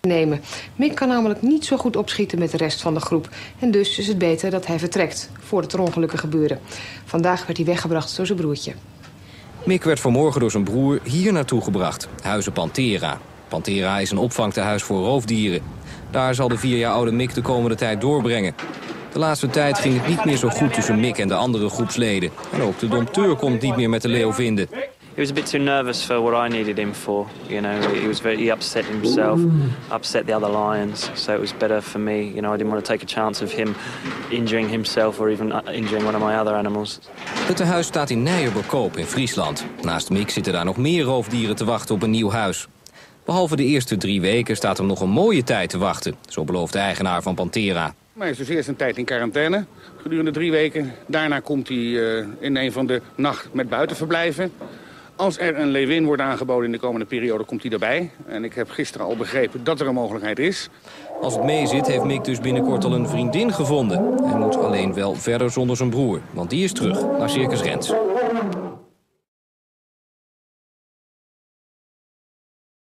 nemen. Mick kan namelijk niet zo goed opschieten met de rest van de groep. En dus is het beter dat hij vertrekt, voordat er ongelukken gebeuren. Vandaag werd hij weggebracht door zijn broertje. Mick werd vanmorgen door zijn broer hier naartoe gebracht, Huizen Pantera. Pantera is een opvangtehuis voor roofdieren. Daar zal de vier jaar oude Mick de komende tijd doorbrengen. De laatste tijd ging het niet meer zo goed tussen Mick en de andere groepsleden. En ook de dompteur kon het niet meer met de leeuw vinden. He was a bit too nervous for what I needed him for. You know, he was very he upset himself, upset the other lions. So it was better for me. You know, I didn't want to take a chance of him injuring himself or even uh, injuring one of my other animals. Het tehuis staat in Nijenberkoop in Friesland. Naast Mick zitten daar nog meer roofdieren te wachten op een nieuw huis. Behalve de eerste drie weken staat er nog een mooie tijd te wachten. Zo belooft de eigenaar van Pantera. Maar hij is dus eerst een tijd in quarantaine, gedurende drie weken. Daarna komt hij uh, in een van de nacht met buitenverblijven. Als er een leeuwin wordt aangeboden in de komende periode, komt hij erbij. En ik heb gisteren al begrepen dat er een mogelijkheid is. Als het meezit, heeft Mick dus binnenkort al een vriendin gevonden. Hij moet alleen wel verder zonder zijn broer, want die is terug naar Circus Rens.